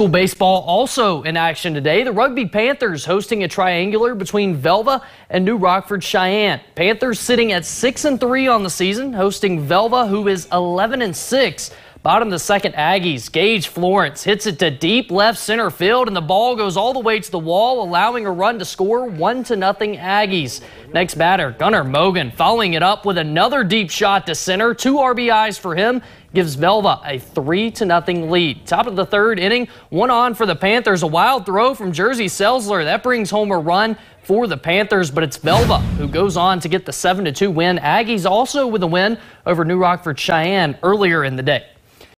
School baseball also in action today. The Rugby Panthers hosting a triangular between Velva and New Rockford Sheyenne. Panthers sitting at 6 and 3 on the season, hosting Velva who is 11 and 6. Bottom of the second Aggies, Gage Florence hits it to deep left center field and the ball goes all the way to the wall, allowing a run to score 1 to nothing Aggies. Next batter, Gunnar Mogan following it up with another deep shot to center. Two RBIs for him gives Velva a 3 to nothing lead. Top of the third inning, one on for the Panthers. A wild throw from Jersey Selzler. That brings home a run for the Panthers, but it's Velva who goes on to get the 7 to 2 win. Aggies also with a win over New Rockford Sheyenne earlier in the day.